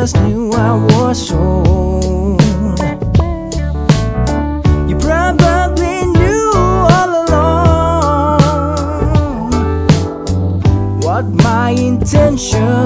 just knew I was sold. You probably knew all along what my intentions were.